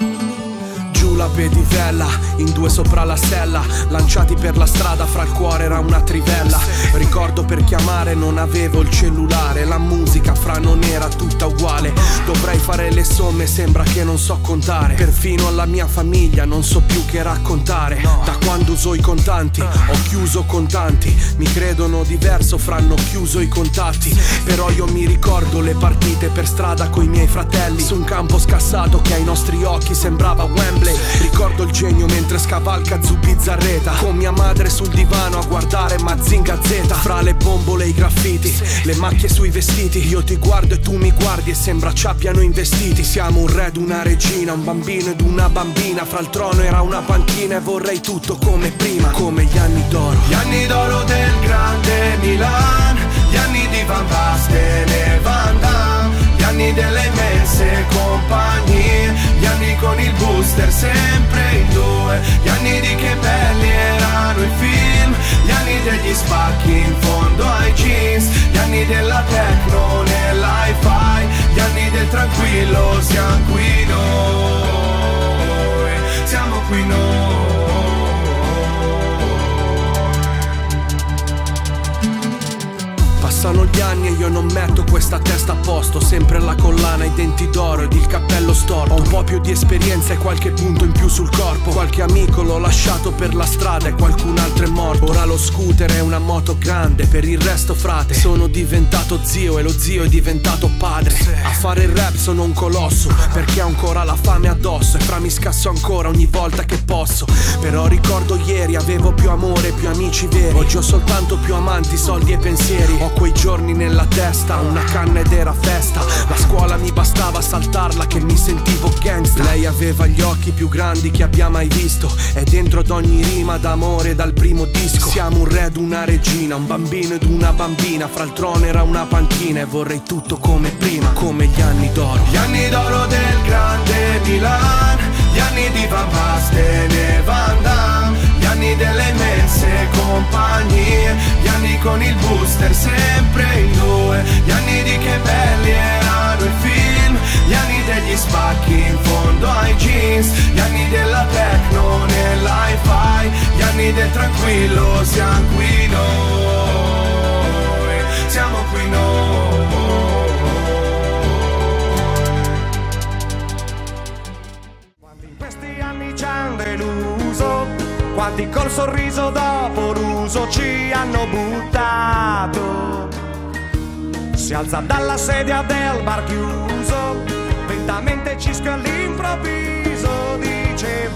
Thank you. La pedivella, in due sopra la sella, lanciati per la strada, fra il cuore era una trivella. Ricordo per chiamare non avevo il cellulare, la musica fra non era tutta uguale. Dovrei fare le somme, sembra che non so contare. Perfino alla mia famiglia non so più che raccontare. Da quando uso i contanti, ho chiuso contanti. Mi credono diverso, fra hanno chiuso i contatti. Però io mi ricordo le partite per strada coi miei fratelli. Su un campo scassato che ai nostri occhi sembrava Wembley. Ricordo il genio mentre scavalca zu Bizzarreta. Con mia madre sul divano a guardare Mazinga Z. Fra le bombole e i graffiti, le macchie sui vestiti. Io ti guardo e tu mi guardi e sembra ci abbiano investiti. Siamo un re ed una regina, un bambino ed una bambina. Fra il trono era una panchina e vorrei tutto come prima, come gli anni d'oro. Gli anni d'oro del grande Milan, gli anni di Van Basten e Van Damme, gli anni delle immense compagnie, gli anni con il booster sempre in due, gli anni di che belli gli anni e io non metto questa testa a posto. Sempre la collana, i denti d'oro ed il cappello storto. Ho un po' più di esperienza e qualche punto in più sul corpo. Qualche amico l'ho lasciato per la strada e qualcun altro è morto. Ora lo scooter è una moto grande, per il resto frate Sono diventato zio e lo zio è diventato padre. A fare il rap sono un colosso Perché ancora la fame addosso E fra mi scasso ancora ogni volta che posso. Però ricordo ieri avevo più amore, più amici veri. Oggi ho soltanto più amanti, soldi e pensieri. Ho quei giorni nella testa, una canna ed era festa. La scuola mi bastava saltarla che mi sentivo gangsta. Lei aveva gli occhi più grandi che abbia mai visto. E dentro ad ogni rima d'amore dal primo disco. Siamo un re ed una regina, un bambino ed una bambina. Fra il trono era una panchina e vorrei tutto come prima Come gli anni d'oro. Gli anni d'oro del grande Milan, gli anni di Van Basten e Van Damme, gli anni delle immense compagnie, gli anni con il booster sempre in due, gli anni di che belli erano i film, gli anni degli spacchi in fondo ai jeans, gli anni della techno nell'hi-fi, gli anni del tranquillo, siamo qui anni ci hanno deluso, quanti col sorriso dopo l'uso ci hanno buttato. Si alza dalla sedia del bar chiuso, lentamente cisco all'improvviso, dice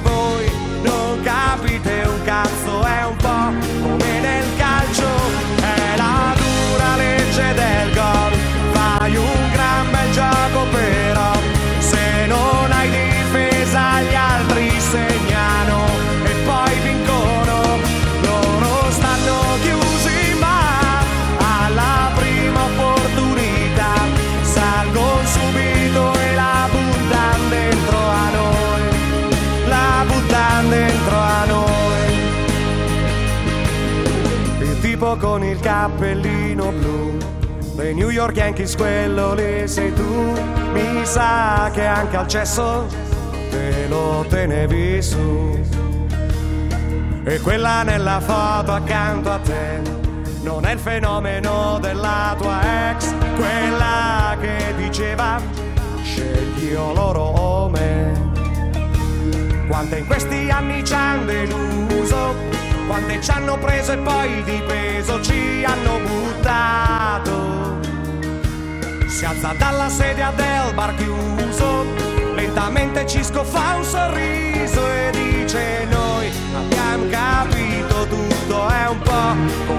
Con il cappellino blu dei New York Yankees, quello lì sei tu. Mi sa che anche al cesso te lo tenevi su. E quella nella foto accanto a te non è il fenomeno della tua ex, quella che diceva scegli io loro o me. Quante in questi anni ci hanno deluso, quante ci hanno preso e poi di peso ci hanno buttato. Si alza dalla sedia del bar chiuso, lentamente Cisco fa un sorriso e dice noi abbiamo capito tutto, è un po'